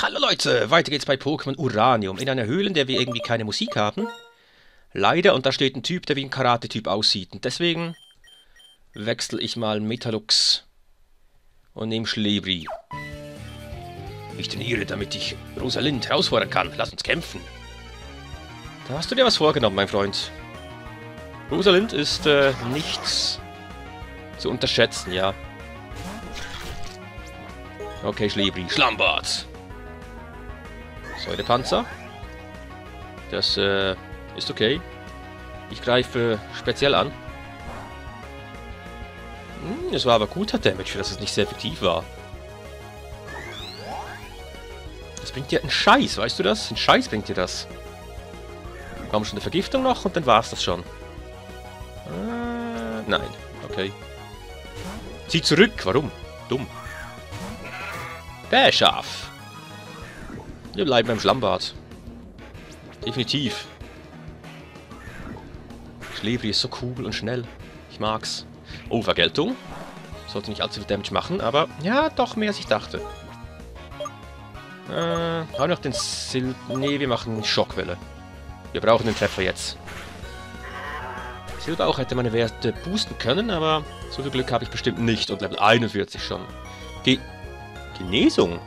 Hallo Leute, weiter geht's bei Pokémon Uranium. In einer Höhle, in der wir irgendwie keine Musik haben. Leider, und da steht ein Typ, der wie ein Karate-Typ aussieht. Und deswegen wechsle ich mal Metalux und nehme Schlebri. Ich trainiere, damit ich Rosalind herausfordern kann. Lass uns kämpfen. Da hast du dir was vorgenommen, mein Freund. Rosalind ist äh, nichts zu unterschätzen, ja. Okay, Schlebri. Schlammbart. Säurepanzer. Das äh, ist okay. Ich greife speziell an. Hm, es war aber guter Damage, für das es nicht sehr effektiv war. Das bringt dir einen Scheiß, weißt du das? Ein Scheiß bringt dir das. Kaum schon eine Vergiftung noch und dann war's das schon. Äh, nein. Okay. Zieh zurück. Warum? Dumm. Bäh, scharf. Wir bleiben beim Schlammbad. Definitiv. Schlebri ist so cool und schnell. Ich mag's. Oh, Vergeltung. Sollte nicht allzu viel Damage machen, aber ja, doch mehr als ich dachte. Äh, haben wir noch den Sil... Nee, wir machen Schockwelle. Wir brauchen den Treffer jetzt. Silber auch hätte meine Werte boosten können, aber so viel Glück habe ich bestimmt nicht. Und Level 41 schon. Ge Genesung?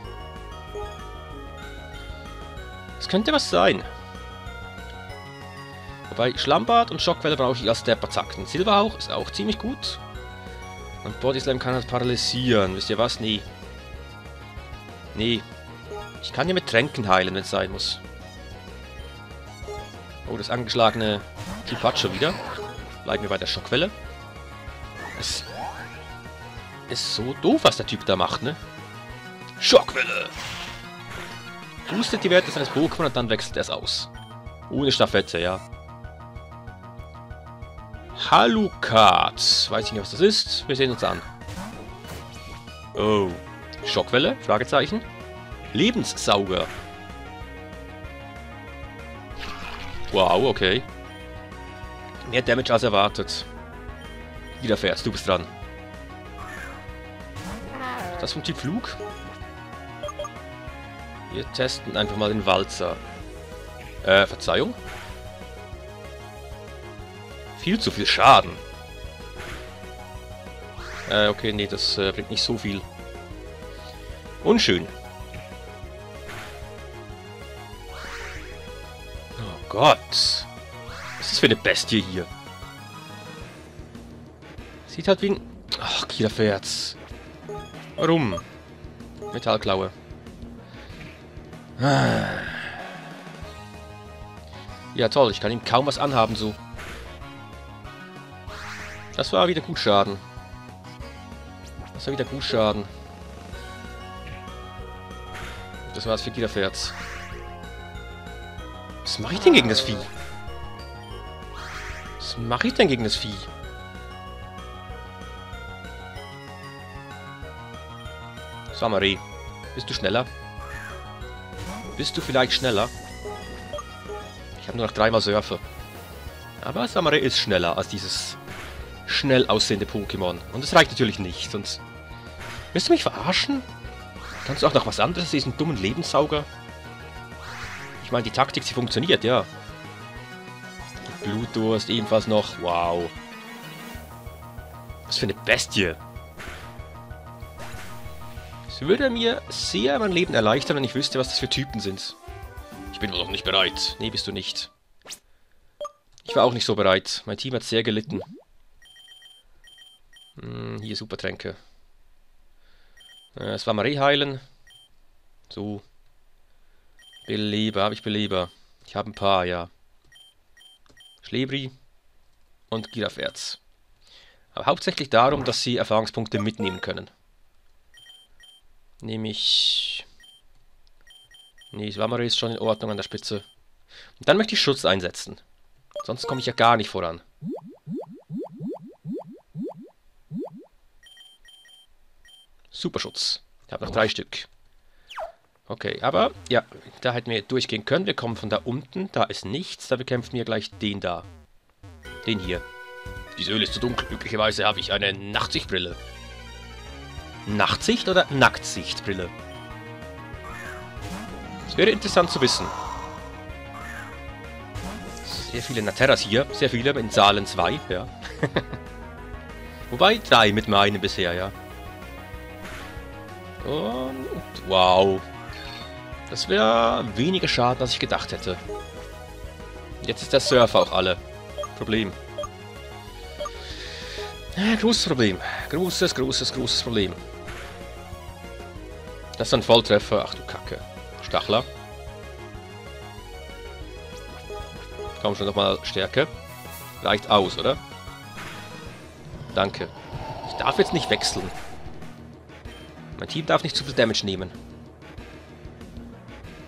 Das könnte was sein. Wobei Schlammbad und Schockwelle brauche ich als Stepper-Zacken. Silberhauch ist auch ziemlich gut. Und Bodyslam kann halt paralysieren. Wisst ihr was? Nee. Nee. Ich kann ja mit Tränken heilen, wenn es sein muss. Oh, das angeschlagene Kipacho wieder. Bleiben wir bei der Schockwelle. Es ist so doof, was der Typ da macht, ne? Schockwelle! Boostet die Werte seines Pokémon und dann wechselt er es aus. Ohne Staffette, ja. Halukat. Weiß ich nicht, was das ist. Wir sehen uns an. Oh. Schockwelle? Fragezeichen. Lebenssauger. Wow, okay. Mehr Damage als erwartet. Wieder fährst, du bist dran. Das vom Typ Flug? Wir testen einfach mal den Walzer. Äh, Verzeihung? Viel zu viel Schaden. Äh, okay, nee, das äh, bringt nicht so viel. Unschön. Oh Gott. Was ist das für eine Bestie hier? Sieht halt wie ein... Ach, Kielerferz. Warum? Metallklaue. Ja, toll. Ich kann ihm kaum was anhaben, so. Das war wieder gut Schaden. Das war wieder gut Schaden. Das war's für Giderferz. Was mache ich denn gegen das Vieh? Was mache ich denn gegen das Vieh? Samari, bist du schneller? Bist du vielleicht schneller? Ich habe nur noch dreimal Surfer. Aber Samare ist schneller als dieses schnell aussehende Pokémon. Und es reicht natürlich nicht. Und willst du mich verarschen? Kannst du auch noch was anderes, diesen dummen Lebenssauger? Ich meine, die Taktik, sie funktioniert, ja. Blutdurst ebenfalls noch. Wow. Was für eine Bestie. Es würde mir sehr mein Leben erleichtern, wenn ich wüsste, was das für Typen sind. Ich bin wohl noch nicht bereit. Nee, bist du nicht. Ich war auch nicht so bereit. Mein Team hat sehr gelitten. Hm, hier Supertränke. Äh, es war Marie heilen. So. Beleber, habe ich Beleber. Ich habe ein paar, ja. Schlebri und Giraferz. Aber hauptsächlich darum, dass sie Erfahrungspunkte mitnehmen können nehme ich... Nee, Swamare ist schon in Ordnung an der Spitze. Und dann möchte ich Schutz einsetzen. Sonst komme ich ja gar nicht voran. Superschutz. Ich habe noch drei Stück. Okay, aber ja, da hätten wir durchgehen können. Wir kommen von da unten. Da ist nichts. Da bekämpfen wir gleich den da. Den hier. Diese Öl ist zu dunkel. Glücklicherweise habe ich eine Nachtsichtbrille. Nachtsicht oder Nacktsichtbrille? wäre interessant zu wissen. Sehr viele Naterras hier. Sehr viele in Zahlen 2, ja. Wobei drei mit meinen bisher, ja. Und wow. Das wäre weniger Schaden, als ich gedacht hätte. Jetzt ist der Surfer auch alle. Problem. Äh, großes Problem. Großes, großes, großes Problem. Das ist ein Volltreffer. Ach du Kacke. Stachler. Komm schon nochmal Stärke. Reicht aus, oder? Danke. Ich darf jetzt nicht wechseln. Mein Team darf nicht zu viel Damage nehmen.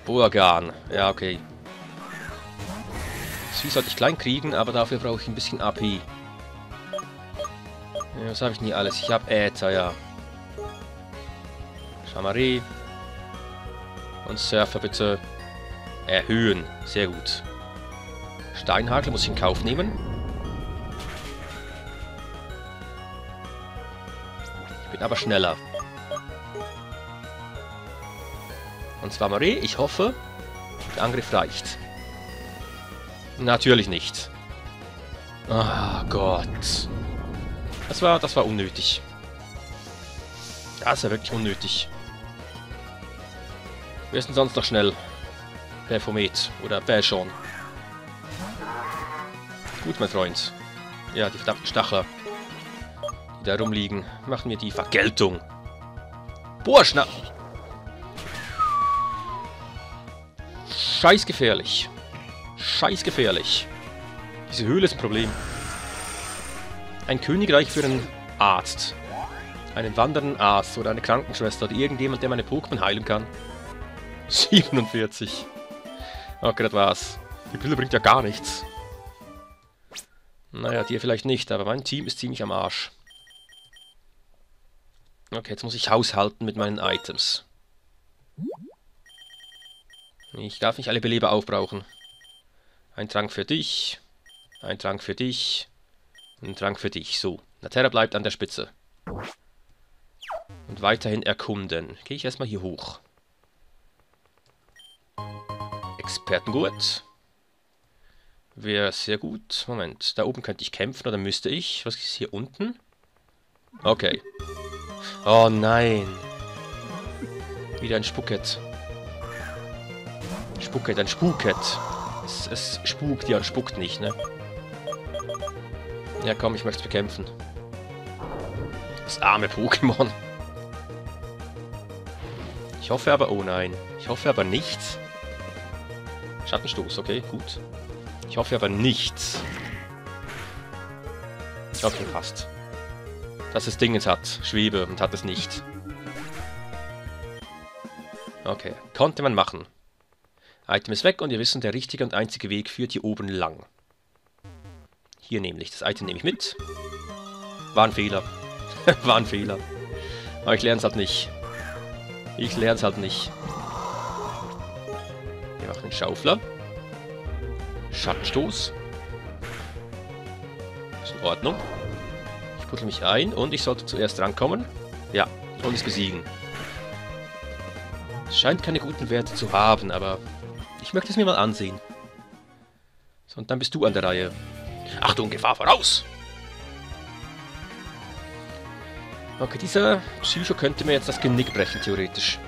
Boagan. Ja, okay. Vieh sollte ich klein kriegen, aber dafür brauche ich ein bisschen AP. Ja, was habe ich nie alles? Ich habe Äther, ja. Chamare. Und Surfer bitte erhöhen. Sehr gut. Steinhagel muss ich in Kauf nehmen. Ich bin aber schneller. Und zwar Marie, ich hoffe, der Angriff reicht. Natürlich nicht. Ah, oh Gott. Das war, das war unnötig. Das war wirklich unnötig. Wir sind sonst noch schnell? Performet oder Perchon. Gut, mein Freund. Ja, die verdammten Stachler, die da rumliegen, machen mir die Vergeltung. Boah, schna... Scheiß gefährlich. Scheiß gefährlich. Diese Höhle ist ein Problem. Ein Königreich für einen Arzt. Einen wandernden Arzt oder eine Krankenschwester oder irgendjemand, der meine Pokémon heilen kann. 47. Okay, das war's. Die Pille bringt ja gar nichts. Naja, dir vielleicht nicht, aber mein Team ist ziemlich am Arsch. Okay, jetzt muss ich haushalten mit meinen Items. Ich darf nicht alle Beleber aufbrauchen. Ein Trank für dich. Ein Trank für dich. Ein Trank für dich. So. Naterra bleibt an der Spitze. Und weiterhin erkunden. Gehe ich erstmal hier hoch. Expertengurt. Wäre sehr gut. Moment, da oben könnte ich kämpfen oder müsste ich? Was ist hier unten? Okay. Oh nein. Wieder ein Spucket. Spucket, ein Spuket. Es, es spukt ja spuckt nicht, ne? Ja komm, ich möchte es bekämpfen. Das arme Pokémon. Ich hoffe aber... Oh nein. Ich hoffe aber nichts. Schattenstoß, okay, gut. Ich hoffe aber nichts. Okay, passt. Dass es Dingens hat. Schwebe und hat es nicht. Okay, konnte man machen. Item ist weg und wir wissen, der richtige und einzige Weg führt hier oben lang. Hier nämlich. Das Item nehme ich mit. War ein Fehler. War ein Fehler. Aber ich lerne es halt nicht. Ich lerne es halt nicht. Den Schaufler. Schattenstoß. Ist in Ordnung. Ich puttle mich ein und ich sollte zuerst rankommen. Ja, und es besiegen. Es scheint keine guten Werte zu haben, aber ich möchte es mir mal ansehen. So, und dann bist du an der Reihe. Achtung, Gefahr voraus! Okay, dieser Psycho könnte mir jetzt das Genick brechen, theoretisch.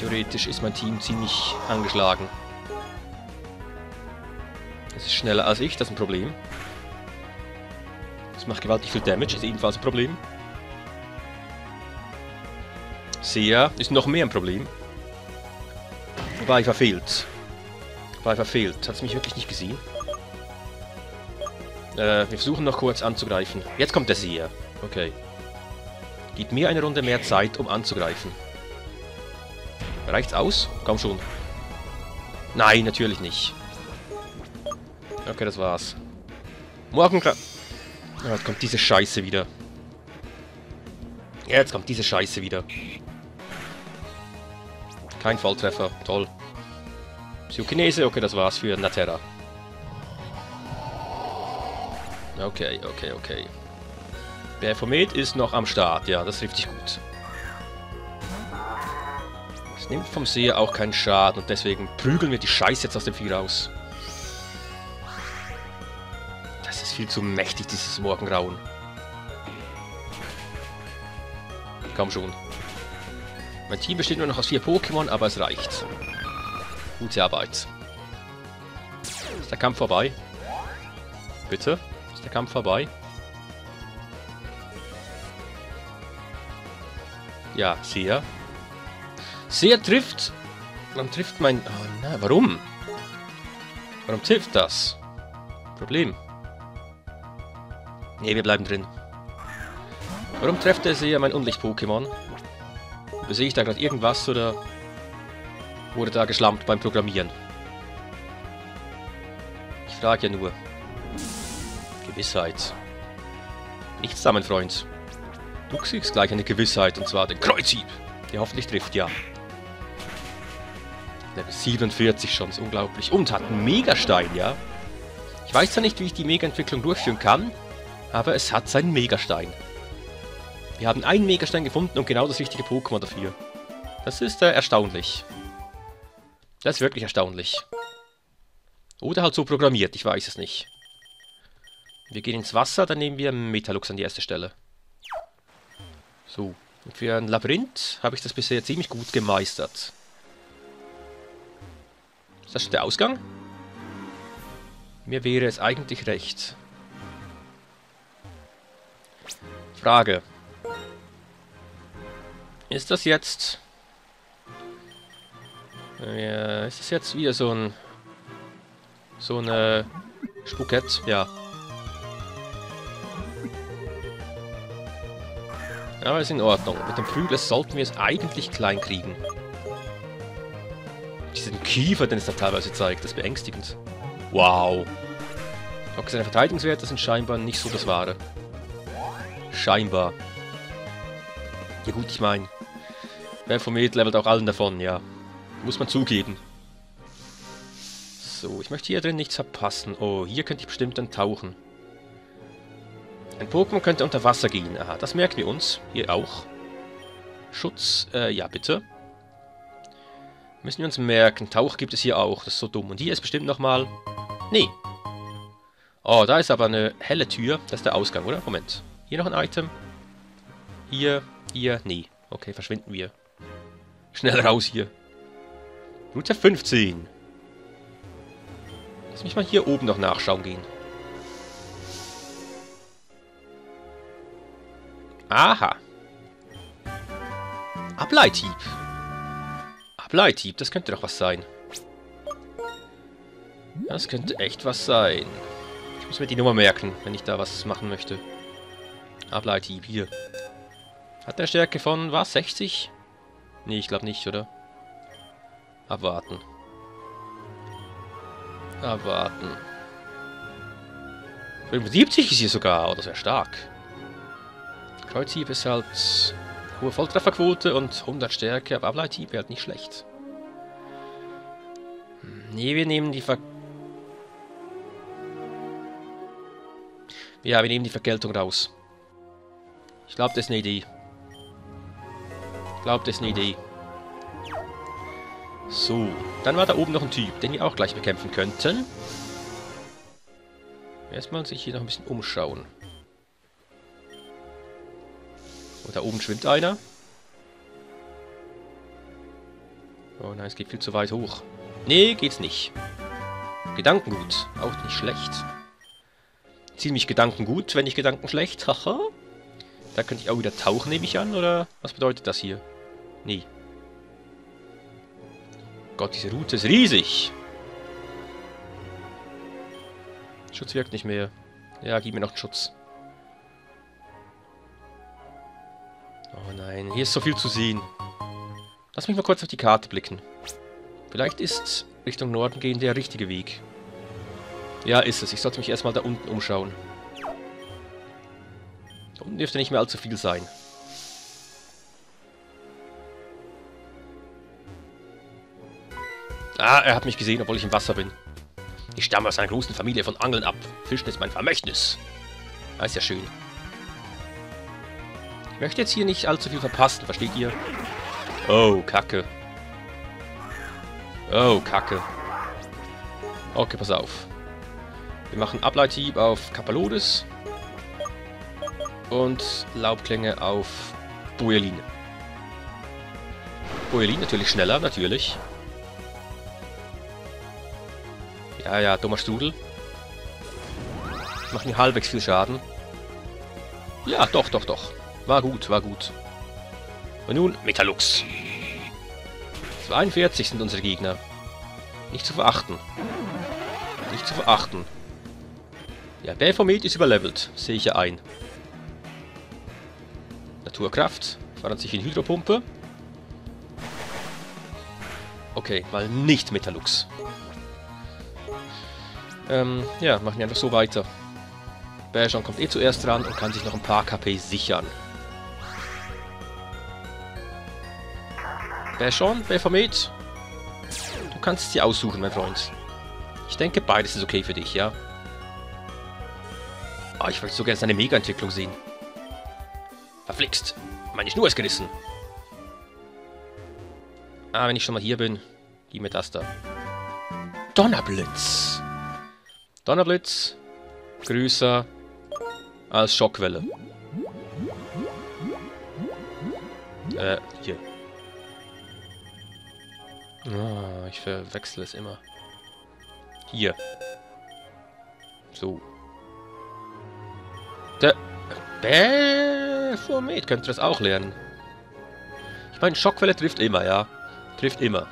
Theoretisch ist mein Team ziemlich angeschlagen. Es ist schneller als ich, das ist ein Problem. Es macht gewaltig viel Damage, ist ebenfalls ein Problem. Sia ist noch mehr ein Problem. Wobei verfehlt. Wobei verfehlt. Hat es mich wirklich nicht gesehen? Äh, wir versuchen noch kurz anzugreifen. Jetzt kommt der Seher. Okay. Gibt mir eine Runde mehr Zeit, um anzugreifen. Reicht's aus? Komm schon. Nein, natürlich nicht. Okay, das war's. Morgen. Ja, jetzt kommt diese Scheiße wieder. Jetzt kommt diese Scheiße wieder. Kein Volltreffer. Toll. Psychokinese, okay, das war's für Naterra. Okay, okay, okay. Performet ist noch am Start, ja, das trifft dich gut. Nimmt vom Seher auch keinen Schaden und deswegen prügeln wir die Scheiße jetzt aus dem Vieh raus. Das ist viel zu mächtig, dieses Morgengrauen. Komm schon. Mein Team besteht nur noch aus vier Pokémon, aber es reicht. Gute Arbeit. Ist der Kampf vorbei? Bitte? Ist der Kampf vorbei? Ja, sehr. Sehr trifft. Warum trifft mein... Oh nein, warum? Warum trifft das? Problem. Ne, wir bleiben drin. Warum trifft er sehr mein Unlicht-Pokémon? Sehe ich da gerade irgendwas oder wurde da geschlampt beim Programmieren? Ich frage ja nur. Gewissheit. Nichts da, mein Freund. Du kriegst gleich eine Gewissheit, und zwar den Kreuzhieb, der hoffentlich trifft, ja. Level 47 schon, ist unglaublich. Und hat einen Megastein, ja. Ich weiß zwar nicht, wie ich die Mega-Entwicklung durchführen kann, aber es hat seinen Megastein. Wir haben einen Megastein gefunden und genau das richtige Pokémon dafür. Das ist äh, erstaunlich. Das ist wirklich erstaunlich. Oder halt so programmiert, ich weiß es nicht. Wir gehen ins Wasser, dann nehmen wir Metalux an die erste Stelle. So, und für ein Labyrinth habe ich das bisher ziemlich gut gemeistert. Ist das schon der Ausgang? Mir wäre es eigentlich recht. Frage. Ist das jetzt... Ja, ist das jetzt wieder so ein... So eine... Spukett? Ja. Aber ist in Ordnung. Mit dem Flügel sollten wir es eigentlich klein kriegen. Diesen Kiefer, den es da teilweise zeigt, das ist beängstigend. Wow. Okay, seine Verteidigungswerte sind scheinbar nicht so das Wahre. Scheinbar. Ja gut, ich meine, Performet levelt auch allen davon, ja. Muss man zugeben. So, ich möchte hier drin nichts verpassen. Oh, hier könnte ich bestimmt dann tauchen. Ein Pokémon könnte unter Wasser gehen. Aha, das merken wir uns. Hier auch. Schutz, äh, ja bitte. Müssen wir uns merken. Tauch gibt es hier auch. Das ist so dumm. Und hier ist bestimmt nochmal... Nee. Oh, da ist aber eine helle Tür. Das ist der Ausgang, oder? Moment. Hier noch ein Item. Hier, hier, nee. Okay, verschwinden wir. Schnell raus hier. Route 15. Lass mich mal hier oben noch nachschauen gehen. Aha. Ableithieb. Ableithieb, das könnte doch was sein. Das könnte echt was sein. Ich muss mir die Nummer merken, wenn ich da was machen möchte. Ableithieb, hier. Hat der Stärke von, was, 60? Nee, ich glaube nicht, oder? Abwarten. Abwarten. 75 ist hier sogar, oh, wäre stark. Kreuzhieb ist halt hohe Volltrefferquote und 100 Stärke, aber Ableithieb wäre halt nicht schlecht. Ne, wir nehmen die Ver... Ja, wir nehmen die Vergeltung raus. Ich glaube, das ist eine Idee. Ich glaube, das ist eine Idee. So, dann war da oben noch ein Typ, den wir auch gleich bekämpfen könnten. Erstmal sich hier noch ein bisschen umschauen. Und da oben schwimmt einer. Oh nein, es geht viel zu weit hoch. Nee, geht's nicht. Gedankengut. Auch nicht schlecht. Ziemlich Gedankengut, wenn nicht Gedanken schlecht. Haha. Da könnte ich auch wieder tauchen, nehme ich an, oder? Was bedeutet das hier? Nee. Gott, diese Route ist riesig. Schutz wirkt nicht mehr. Ja, gib mir noch einen Schutz. Oh nein, hier ist so viel zu sehen. Lass mich mal kurz auf die Karte blicken. Vielleicht ist Richtung Norden gehen der richtige Weg. Ja, ist es. Ich sollte mich erstmal da unten umschauen. Da unten dürfte nicht mehr allzu viel sein. Ah, er hat mich gesehen, obwohl ich im Wasser bin. Ich stamme aus einer großen Familie von Angeln ab. Fischen ist mein Vermächtnis. Das ist ja schön. Möchte jetzt hier nicht allzu viel verpassen, versteht ihr? Oh, Kacke. Oh, Kacke. Okay, pass auf. Wir machen Ableithieb auf Kapalodes. Und Laubklänge auf Boeline. Boeline natürlich schneller, natürlich. Ja, ja, dummer Strudel. Macht mir halbwegs viel Schaden. Ja, doch, doch, doch. War gut, war gut. Und nun Metallux. 42 sind unsere Gegner. Nicht zu verachten. Nicht zu verachten. Ja, Baphomet ist überlevelt. Sehe ich ja ein. Naturkraft. Fahren sich in Hydropumpe. Okay, mal nicht Metallux. Ähm, ja, machen wir einfach so weiter. Bergeron kommt eh zuerst dran und kann sich noch ein paar KP sichern. Bergeron, Baphomet, du kannst es dir aussuchen, mein Freund. Ich denke, beides ist okay für dich, ja? Ah, ich wollte so gerne seine Mega-Entwicklung sehen. Verflixt. Meine Schnur ist gerissen. Ah, wenn ich schon mal hier bin, gib mir das da. Donnerblitz. Donnerblitz. Größer als Schockwelle. Äh, hier. Ah, ich verwechsel es immer. Hier. So. Der Baphomet könnte das auch lernen. Ich meine, Schockwelle trifft immer, ja. Trifft immer.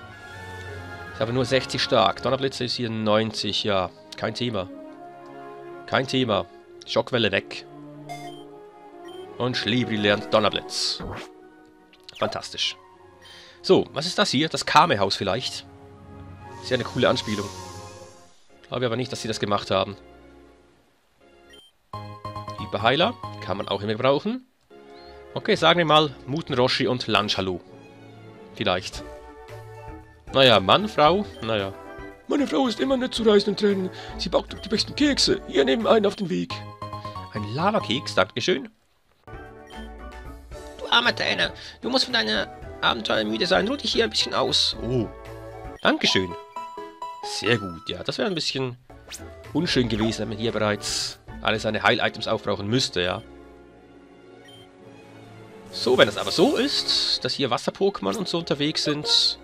Ist aber nur 60 stark. Donnerblitze ist hier 90, ja. Kein Thema. Kein Thema. Schockwelle weg. Und Schlibri lernt Donnerblitz. Fantastisch. So, was ist das hier? Das Kame-Haus vielleicht? Ist ja eine coole Anspielung. Glaube aber nicht, dass sie das gemacht haben. Hyperheiler. Kann man auch immer brauchen. Okay, sagen wir mal Muten Roshi und Lanchalo. Vielleicht. Naja, Mann, Frau, naja. Meine Frau ist immer nicht zu reißen und Tränen. Sie backt doch die besten Kekse. Ihr nehmt einen auf den Weg. Ein Lavakeks, Dankeschön. Du armer Trainer, du musst von deiner Abenteuer müde sein. Ruh dich hier ein bisschen aus. Oh, Dankeschön. Sehr gut, ja. Das wäre ein bisschen unschön gewesen, wenn man hier bereits alle seine Heil-Items aufbrauchen müsste, ja. So, wenn es aber so ist, dass hier Wasser-Pokémon und so unterwegs sind,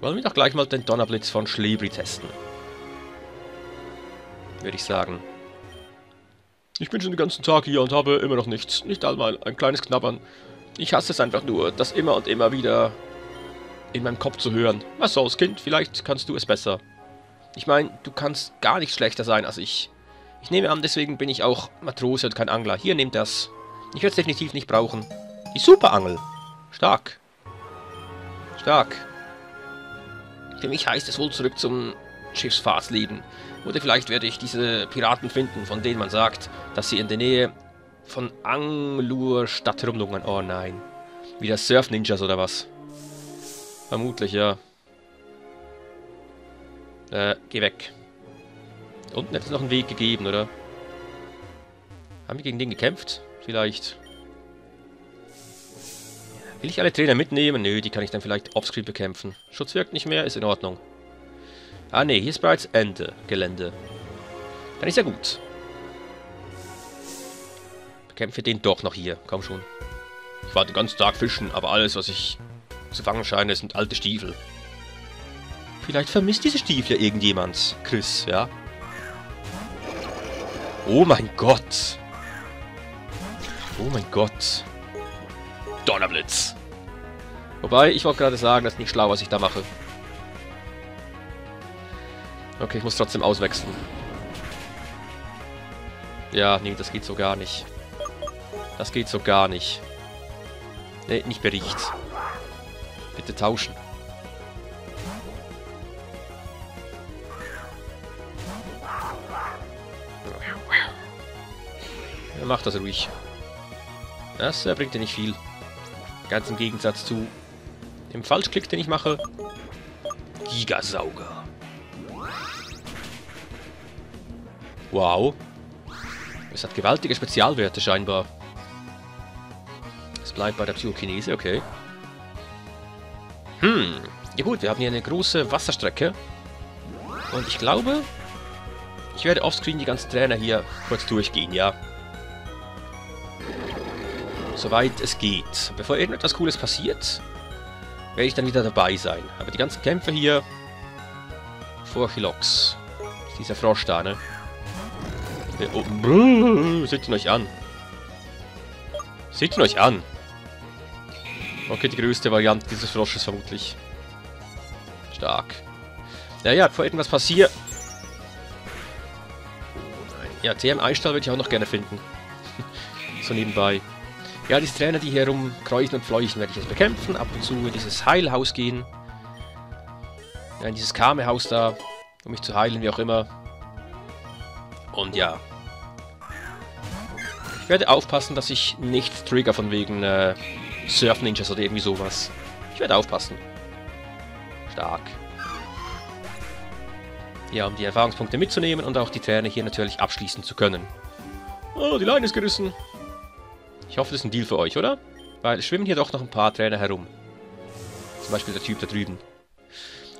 wollen wir doch gleich mal den Donnerblitz von Schlebri testen. Würde ich sagen. Ich bin schon den ganzen Tag hier und habe immer noch nichts. Nicht einmal ein kleines Knabbern. Ich hasse es einfach nur, das immer und immer wieder in meinem Kopf zu hören. Was soll's, Kind? Vielleicht kannst du es besser. Ich meine, du kannst gar nicht schlechter sein als ich. Ich nehme an, deswegen bin ich auch Matrose und kein Angler. Hier, nehmt das. Ich werde es definitiv nicht brauchen. Die Superangel. Stark. Stark. Für mich heißt es wohl zurück zum Schiffsfahrtsleben. Oder vielleicht werde ich diese Piraten finden, von denen man sagt, dass sie in der Nähe von Anglur Stadt rumlungern. Oh nein. Wieder Surf-Ninjas oder was? Vermutlich, ja. Äh, geh weg. Unten hätte es noch einen Weg gegeben, oder? Haben wir gegen den gekämpft? Vielleicht. Will ich alle Trainer mitnehmen? Nö, die kann ich dann vielleicht offscreen bekämpfen. Schutz wirkt nicht mehr, ist in Ordnung. Ah ne, hier ist bereits Ende, Gelände. Dann ist ja gut. Bekämpfe den doch noch hier, komm schon. Ich war den ganzen Tag fischen, aber alles, was ich zu fangen scheine, sind alte Stiefel. Vielleicht vermisst diese Stiefel ja irgendjemand, Chris, ja? Oh mein Gott. Oh mein Gott. Donnerblitz. Wobei, ich wollte gerade sagen, das ist nicht schlau, was ich da mache. Okay, ich muss trotzdem auswechseln. Ja, nee, das geht so gar nicht. Das geht so gar nicht. Nee, nicht bericht. Bitte tauschen. Er macht das ruhig. Das bringt dir nicht viel. Ganz im Gegensatz zu dem Falschklick, den ich mache. Gigasauger. Wow. Es hat gewaltige Spezialwerte scheinbar. Bleibt bei der Psychokinese, okay. Hm, Ja gut, wir haben hier eine große Wasserstrecke. Und ich glaube, ich werde offscreen die ganzen Trainer hier kurz durchgehen, ja. Soweit es geht. Bevor irgendetwas Cooles passiert, werde ich dann wieder dabei sein. Aber die ganzen Kämpfe hier... Furchilox. Dieser Frosch da, ne? Oh, brrr, seht ihn euch an. Seht ihn euch an. Okay, die größte Variante dieses Frosches vermutlich. Stark. Naja, bevor irgendwas passiert... Ja, TM-Einstall würde ich auch noch gerne finden. so nebenbei. Ja, diese Trainer, die hier rumkreuzen und fleuchen, werde ich jetzt bekämpfen. Ab und zu in dieses Heilhaus gehen. Ja, in dieses Kame-Haus da, um mich zu heilen, wie auch immer. Und ja. Ich werde aufpassen, dass ich nicht trigger von wegen äh, Surf Ninjas oder irgendwie sowas. Ich werde aufpassen. Stark. Ja, um die Erfahrungspunkte mitzunehmen und auch die Trainer hier natürlich abschließen zu können. Oh, die Leine ist gerissen. Ich hoffe, das ist ein Deal für euch, oder? Weil es schwimmen hier doch noch ein paar Trainer herum. Zum Beispiel der Typ da drüben.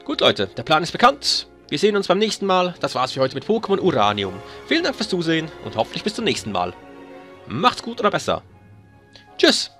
Gut, Leute, der Plan ist bekannt. Wir sehen uns beim nächsten Mal. Das war's für heute mit Pokémon Uranium. Vielen Dank fürs Zusehen und hoffentlich bis zum nächsten Mal. Macht's gut oder besser. Tschüss!